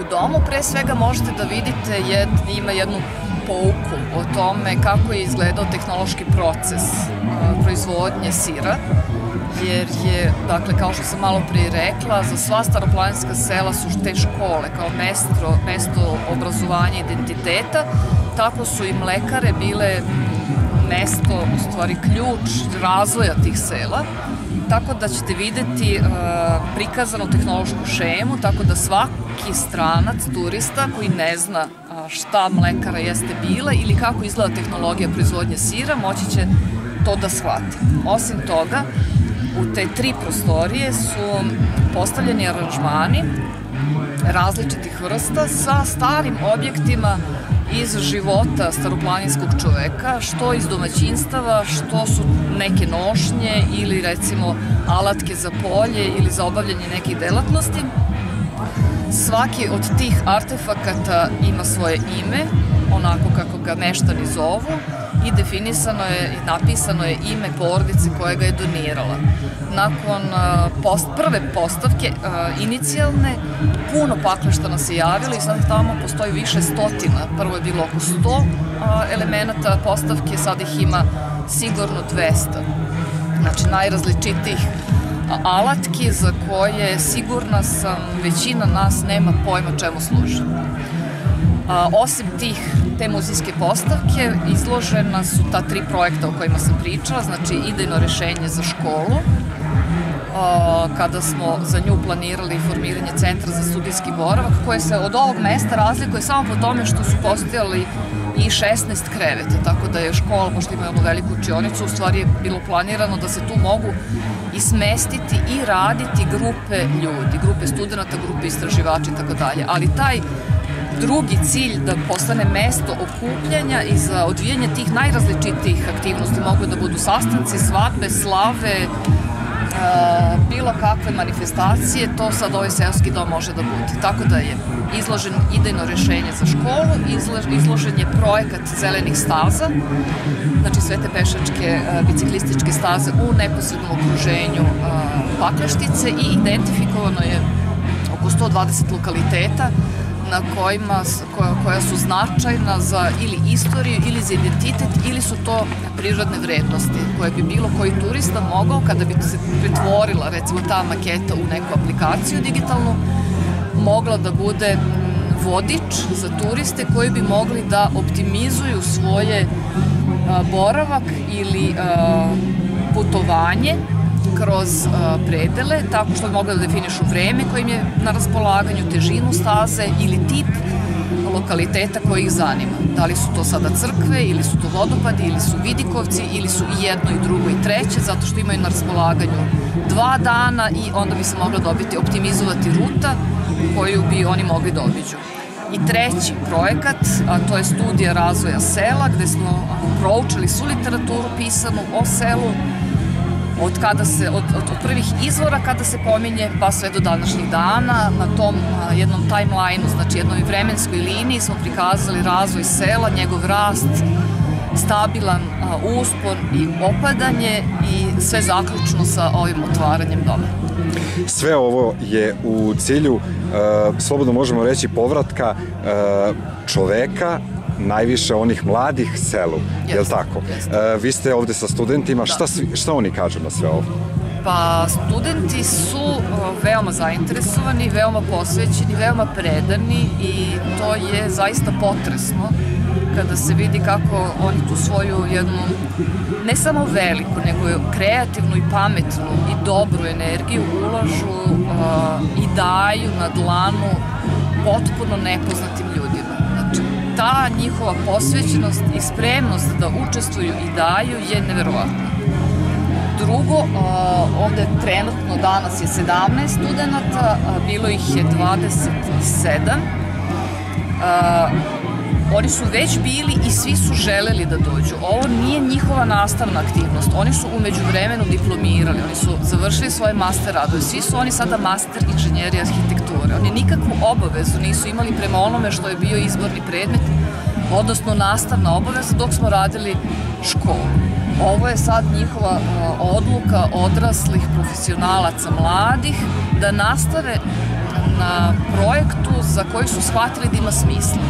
U domu pre svega možete da vidite, jed, ima jednu pouku o tome kako je izgledao tehnološki proces proizvodnje sira, jer je, dakle, kao što sam malo prije rekla, za sva staroplaninska sela su te škole kao mesto, mesto obrazovanja identiteta, tako su i mlekare bile mesto, u stvari ključ razvoja tih sela, tako da ćete videti uh, prikazanu tehnološku šemu, tako da svaki stranac, turista koji ne zna šta mlekara jeste bila ili kako izgleda tehnologija proizvodnje sira, moći će to da shvati. Osim toga, u te tri prostorije su postavljeni aranžmani različitih vrsta sa starim objektima iz života staroplaninskog čoveka, što iz domaćinstava, što su neke nošnje ili recimo alatke za polje ili za obavljanje nekih delatnosti. Svaki od tih artefakata ima svoje ime, onako kako ga meštani zovu, i definisano je i napisano je ime porodice koja ga je donirala. Nakon post, prve postavke, inicijalne, puno pakleštana se javilo i sad tamo postoji više stotina. Prvo je bilo oko 100 elemenata postavke, sad ih ima sigurno 200. Znači, najrazličitijih alatki za koje sigurna sam većina nas nema pojma čemu služe. A, osim tih, te muzijske postavke, izložena su ta tri projekta o kojima sam pričala, znači idejno rešenje za školu, a, kada smo za nju planirali formiranje centra za studijski boravak, koje se od ovog mesta razlikuje samo po tome što su postojali i 16 kreveta, tako da je škola, pošto ima veliku učionicu, u stvari je bilo planirano da se tu mogu i smestiti i raditi grupe ljudi, grupe studenta, grupe istraživača i tako dalje. Ali taj drugi cilj da postane mesto okupljanja i za odvijanje tih najrazličitijih aktivnosti. Mogu da budu sastanci, svadbe, slave, e, bilo kakve manifestacije, to sad ovaj seoski dom može da bude. Tako da je izložen idejno rešenje za školu, izložen je projekat zelenih staza, znači sve te pešačke e, biciklističke staze u neposrednom okruženju e, Pakleštice i identifikovano je oko 120 lokaliteta na kojima, koja, koja su značajna za ili istoriju ili za identitet ili su to prirodne vrednosti koje bi bilo koji turista mogao kada bi se pretvorila recimo ta maketa u neku aplikaciju digitalnu mogla da bude vodič za turiste koji bi mogli da optimizuju svoje a, boravak ili a, putovanje kroz predele, tako što mogu da definišu vreme kojim je na raspolaganju, težinu staze ili tip lokaliteta koji ih zanima. Da li su to sada crkve, ili su to vodopadi, ili su vidikovci, ili su i jedno i drugo i treće, zato što imaju na raspolaganju dva dana i onda bi se mogla dobiti, optimizovati ruta koju bi oni mogli da obiđu. I treći projekat, a to je studija razvoja sela, gde smo proučili su literaturu pisanu o selu, od kada se, od, od, od prvih izvora kada se pominje, pa sve do današnjih dana, na tom a, jednom timeline-u, znači jednoj vremenskoj liniji smo prikazali razvoj sela, njegov rast, stabilan a, uspon i opadanje i sve zaključno sa ovim otvaranjem doma. Sve ovo je u cilju, uh, slobodno možemo reći, povratka uh, čoveka najviše onih mladih selu, je li tako? E, vi ste ovde sa studentima, da. šta, šta oni kažu na sve ovo? Pa studenti su veoma zainteresovani, veoma posvećeni, veoma predani i to je zaista potresno kada se vidi kako oni tu svoju jednu, ne samo veliku, nego kreativnu i pametnu i dobru energiju ulažu uh, i daju na dlanu potpuno nepoznatim ta njihova posvećenost i spremnost da učestvuju i daju je neverovatna. Drugo, ovde trenutno danas je 17 studenta, bilo ih je 27. Oni su već bili i svi su želeli da dođu. Ovo nije njihova nastavna aktivnost. Oni su umeđu vremenu diplomirali, oni su završili svoje master radove. Svi su oni sada master inženjeri arhitekture. Oni nikakvu obavezu nisu imali prema onome što je bio izborni predmet, odnosno nastavna obaveza dok smo radili školu. Ovo je sad njihova odluka odraslih profesionalaca mladih da nastave na projektu za koji su shvatili da ima smisla.